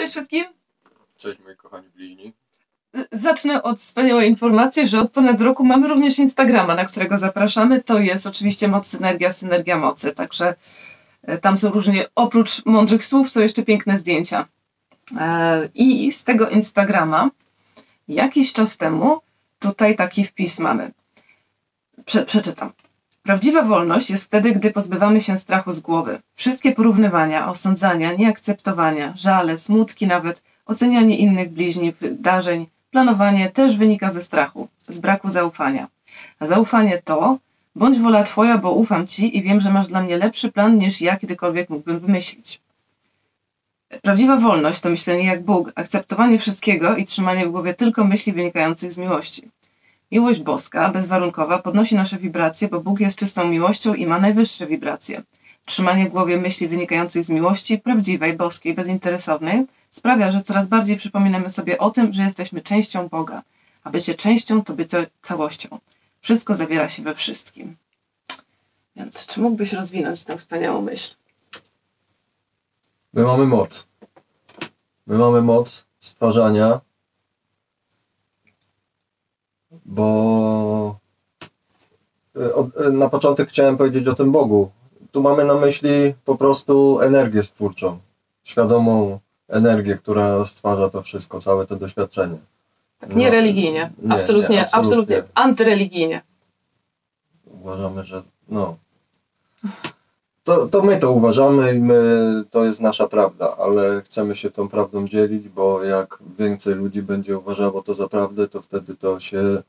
Cześć wszystkim. Cześć moi kochani bliźni. Zacznę od wspaniałej informacji, że od ponad roku mamy również Instagrama, na którego zapraszamy. To jest oczywiście Moc Synergia, Synergia Mocy. Także e, tam są różnie, oprócz mądrych słów, są jeszcze piękne zdjęcia. E, I z tego Instagrama jakiś czas temu tutaj taki wpis mamy. Prze przeczytam. Prawdziwa wolność jest wtedy, gdy pozbywamy się strachu z głowy. Wszystkie porównywania, osądzania, nieakceptowania, żale, smutki nawet, ocenianie innych bliźni, wydarzeń, planowanie też wynika ze strachu, z braku zaufania. A zaufanie to, bądź wola Twoja, bo ufam Ci i wiem, że masz dla mnie lepszy plan niż ja kiedykolwiek mógłbym wymyślić. Prawdziwa wolność to myślenie jak Bóg, akceptowanie wszystkiego i trzymanie w głowie tylko myśli wynikających z miłości. Miłość boska, bezwarunkowa, podnosi nasze wibracje, bo Bóg jest czystą miłością i ma najwyższe wibracje. Trzymanie w głowie myśli wynikających z miłości, prawdziwej, boskiej, bezinteresownej, sprawia, że coraz bardziej przypominamy sobie o tym, że jesteśmy częścią Boga. A bycie częścią to bycie całością. Wszystko zawiera się we wszystkim. Więc czy mógłbyś rozwinąć tę wspaniałą myśl? My mamy moc. My mamy moc stwarzania bo e, e, na początek chciałem powiedzieć o tym Bogu. Tu mamy na myśli po prostu energię stwórczą, świadomą energię, która stwarza to wszystko, całe to doświadczenie. Tak, nie religijnie. Nie, absolutnie, nie, absolutnie, absolutnie antyreligijnie. Uważamy, że no. To, to my to uważamy i my, to jest nasza prawda, ale chcemy się tą prawdą dzielić, bo jak więcej ludzi będzie uważało to za prawdę, to wtedy to się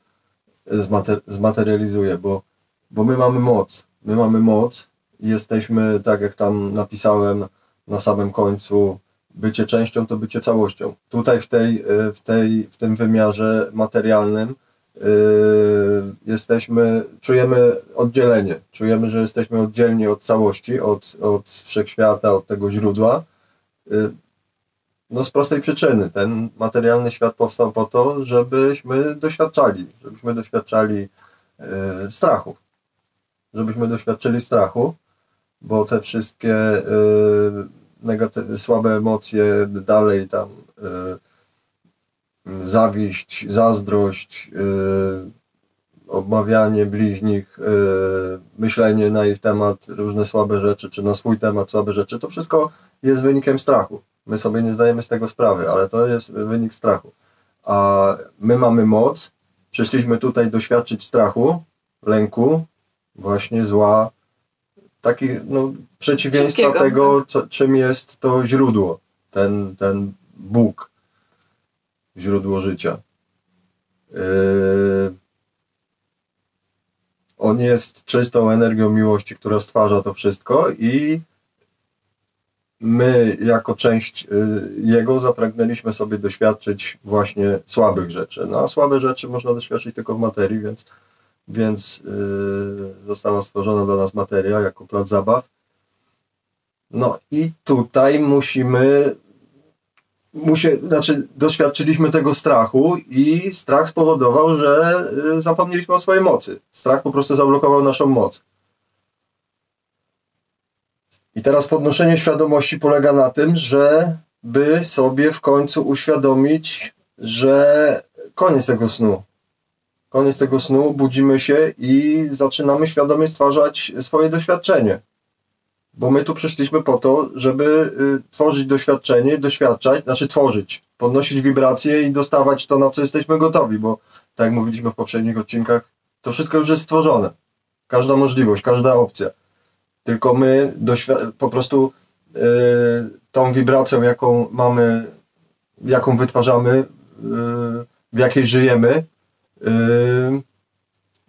zmater zmaterializuje, bo, bo my mamy moc. My mamy moc i jesteśmy, tak jak tam napisałem na samym końcu, bycie częścią to bycie całością. Tutaj w, tej, w, tej, w tym wymiarze materialnym jesteśmy, czujemy oddzielenie, czujemy, że jesteśmy oddzielni od całości, od, od wszechświata, od tego źródła. Yy, no z prostej przyczyny. Ten materialny świat powstał po to, żebyśmy doświadczali, żebyśmy doświadczali e, strachu. Żebyśmy doświadczyli strachu, bo te wszystkie e, negaty- słabe emocje dalej tam zawiść, zazdrość, obmawianie bliźnich, myślenie na ich temat różne słabe rzeczy, czy na swój temat słabe rzeczy, to wszystko jest wynikiem strachu. My sobie nie zdajemy z tego sprawy, ale to jest wynik strachu. A my mamy moc, przyszliśmy tutaj doświadczyć strachu, lęku, właśnie zła, taki, no, przeciwieństwa tego, co, czym jest to źródło, ten, ten Bóg, źródło życia. Yy, on jest czystą energią miłości, która stwarza to wszystko i my jako część y, Jego zapragnęliśmy sobie doświadczyć właśnie słabych rzeczy. No a słabe rzeczy można doświadczyć tylko w materii, więc, więc yy, została stworzona dla nas materia jako plac zabaw. No i tutaj musimy, musie, znaczy doświadczyliśmy tego strachu i strach spowodował, że y, zapomnieliśmy o swojej mocy. Strach po prostu zablokował naszą moc. I teraz podnoszenie świadomości polega na tym, że by sobie w końcu uświadomić, że koniec tego snu. Koniec tego snu, budzimy się i zaczynamy świadomie stwarzać swoje doświadczenie. Bo my tu przyszliśmy po to, żeby y, tworzyć doświadczenie, doświadczać, znaczy tworzyć, podnosić wibracje i dostawać to, na co jesteśmy gotowi, bo tak jak mówiliśmy w poprzednich odcinkach, to wszystko już jest stworzone. Każda możliwość, każda opcja. Tylko my po prostu y, tą wibracją, jaką mamy, jaką wytwarzamy, y, w jakiej żyjemy, y,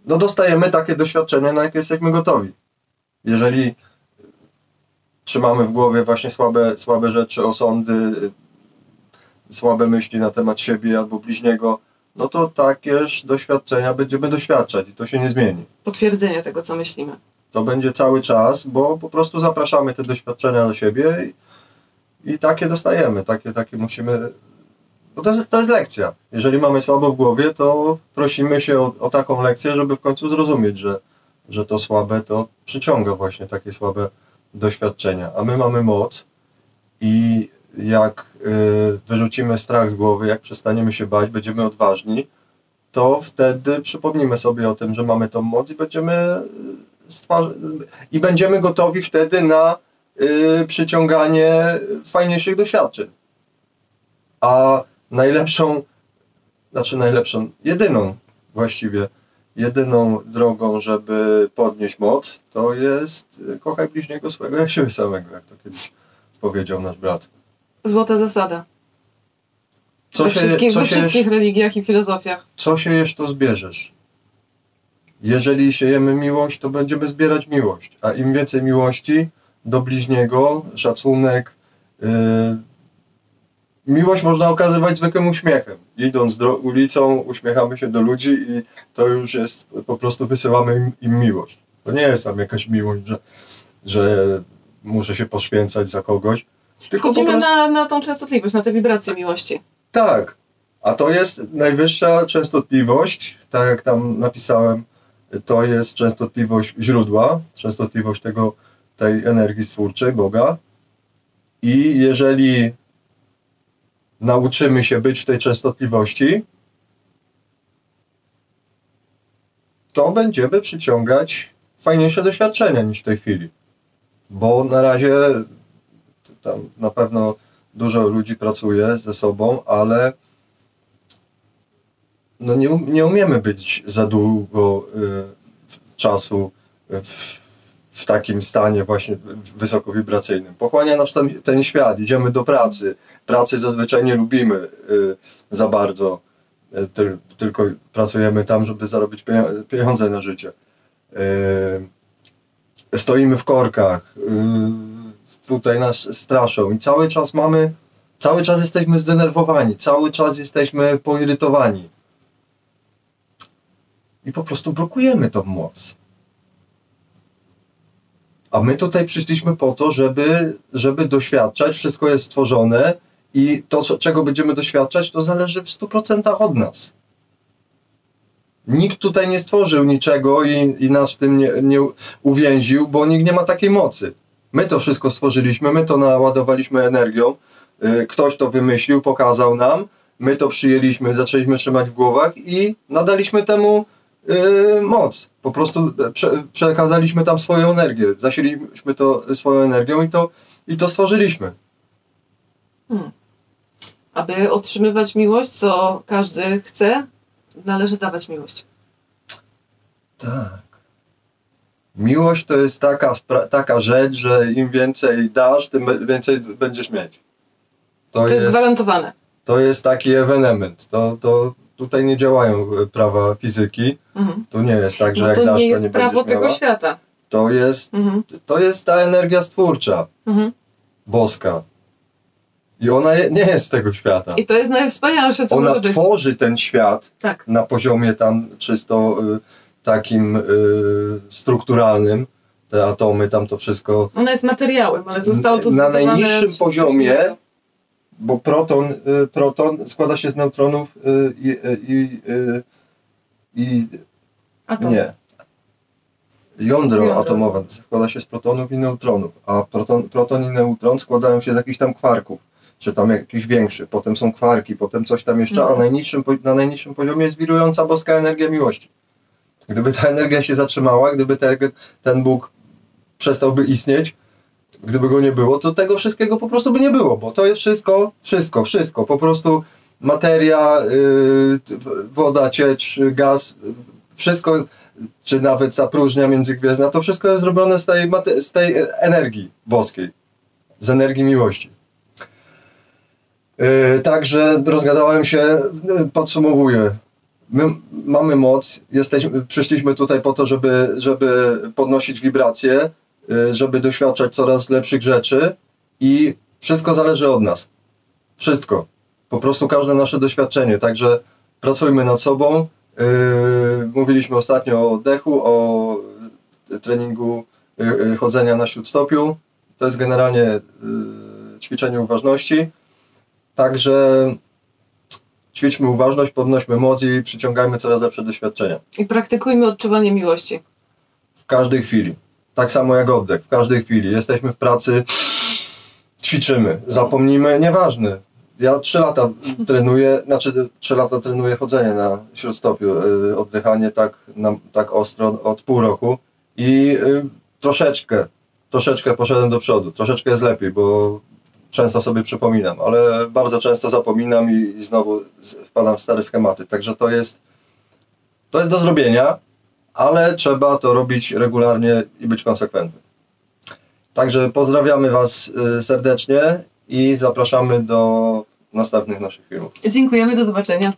no dostajemy takie doświadczenia, na jakie jesteśmy gotowi. Jeżeli trzymamy w głowie właśnie słabe, słabe rzeczy, osądy, słabe myśli na temat siebie albo bliźniego, no to takież doświadczenia będziemy doświadczać i to się nie zmieni. Potwierdzenie tego, co myślimy. To będzie cały czas, bo po prostu zapraszamy te doświadczenia do siebie i, i takie dostajemy, takie, takie musimy. No to, jest, to jest lekcja. Jeżeli mamy słabo w głowie, to prosimy się o, o taką lekcję, żeby w końcu zrozumieć, że, że to słabe to przyciąga właśnie takie słabe doświadczenia. A my mamy moc i jak y, wyrzucimy strach z głowy, jak przestaniemy się bać, będziemy odważni, to wtedy przypomnimy sobie o tym, że mamy tą moc i będziemy stwarzać, i będziemy gotowi wtedy na y, przyciąganie fajniejszych doświadczeń. A najlepszą, znaczy najlepszą, jedyną właściwie, jedyną drogą, żeby podnieść moc, to jest kochaj bliźniego swojego jak siebie samego, jak to kiedyś powiedział nasz brat. Złota zasada. Co we się, wszystkich, co, we się, wszystkich religiach i filozofiach. co siejesz, to zbierzesz. Jeżeli siejemy miłość, to będziemy zbierać miłość. A im więcej miłości do bliźniego, szacunek, yy, miłość można okazywać zwykłym uśmiechem. Idąc ulicą, uśmiechamy się do ludzi i to już jest, po prostu wysyłamy im, im miłość. To nie jest tam jakaś miłość, że, że muszę się poświęcać za kogoś. Tylko po Wchodzimy prostu... na, na tą częstotliwość, na te wibracje miłości. Tak, a to jest najwyższa częstotliwość, tak jak tam napisałem, to jest częstotliwość źródła, częstotliwość tego, tej energii stwórczej, Boga. I jeżeli nauczymy się być w tej częstotliwości, to będziemy przyciągać fajniejsze doświadczenia niż w tej chwili. Bo na razie tam na pewno dużo ludzi pracuje ze sobą, ale no nie, um- nie umiemy być za długo y, czasu w, w takim stanie właśnie wysokowibracyjnym. Pochłania nas ten, ten świat, idziemy do pracy. Pracy zazwyczaj nie lubimy y, za bardzo, y, tyl, tylko pracujemy tam, żeby zarobić pieniądze na życie. Y, stoimy w korkach, y, tutaj nas straszą i cały czas mamy, cały czas jesteśmy zdenerwowani, cały czas jesteśmy poirytowani. I po prostu blokujemy tą moc. A my tutaj przyszliśmy po to, żeby, żeby doświadczać, wszystko jest stworzone i to, czego będziemy doświadczać, to zależy w 100% od nas. Nikt tutaj nie stworzył niczego i, i nas w tym nie, nie uwięził, bo nikt nie ma takiej mocy. My to wszystko stworzyliśmy, my to naładowaliśmy energią, y, ktoś to wymyślił, pokazał nam, my to przyjęliśmy, zaczęliśmy trzymać w głowach i nadaliśmy temu moc. Po prostu prze, przekazaliśmy tam swoją energię, zasililiśmy to swoją energią i to, i to stworzyliśmy. Aby otrzymywać miłość, co każdy chce, należy dawać miłość. Tak. Miłość to jest taka, taka rzecz, że im więcej dasz, tym więcej będziesz mieć. To, To jest jest, gwarantowane. to jest taki ewenement. To, to tutaj nie działają e, prawa fizyki. Mhm. Tu nie jest tak, że No jak to dasz, nie to jest nie prawo będziesz tego miała. świata. To jest, Mhm. to jest ta energia stwórcza, Mhm. boska. I ona je, nie jest z tego świata. I to jest najwspanialsze, co Ona może być. tworzy ten świat Tak. na poziomie tam czysto y, takim y, strukturalnym. Te atomy, tam to wszystko. Ona jest materiałem, ale zostało to Na najniższym poziomie. Bo proton, y, proton składa się z neutronów y, i, y, i, i Atom. nie. Jądro, Jądro. atomowe składa się z protonów i neutronów, a proton, proton i neutron składają się z jakichś tam kwarków, czy tam jakiś większy, potem są kwarki, potem coś tam jeszcze, a Mhm. najniższym, po- na najniższym poziomie jest wirująca boska energia miłości. Gdyby ta energia się zatrzymała, gdyby te, ten Bóg przestałby istnieć, gdyby go nie było, to tego wszystkiego po prostu by nie było, bo to jest wszystko, wszystko, wszystko, po prostu materia, yy, woda, ciecz, gaz, wszystko, czy nawet ta próżnia międzygwiezdna, to wszystko jest zrobione z tej, z tej energii boskiej, z energii miłości. Yy, także rozgadałem się, yy, podsumowuję. My mamy moc, jesteśmy, przyszliśmy tutaj po to, żeby, żeby podnosić wibracje, żeby doświadczać coraz lepszych rzeczy i wszystko zależy od nas. Wszystko. Po prostu każde nasze doświadczenie. Także pracujmy nad sobą. Yy, mówiliśmy ostatnio o oddechu, o treningu yy, chodzenia na śródstopiu. To jest generalnie ćwiczenie uważności. Także ćwiczmy uważność, podnośmy moc i przyciągajmy coraz lepsze doświadczenia. I praktykujmy odczuwanie miłości. W każdej chwili. Tak samo jak oddech, w każdej chwili. Jesteśmy w pracy, ćwiczymy, zapomnimy, nieważne. Ja trzy lata trenuję, znaczy trzy lata trenuję chodzenie na śródstopiu, y, oddychanie tak, na, tak ostro od pół roku. I y, troszeczkę, troszeczkę poszedłem do przodu, troszeczkę jest lepiej, bo często sobie przypominam, ale bardzo często zapominam i, i znowu wpadam w stare schematy, także to jest, to jest do zrobienia, ale trzeba to robić regularnie i być konsekwentnym. Także pozdrawiamy Was y, serdecznie i zapraszamy do następnych naszych filmów. Dziękujemy, do zobaczenia.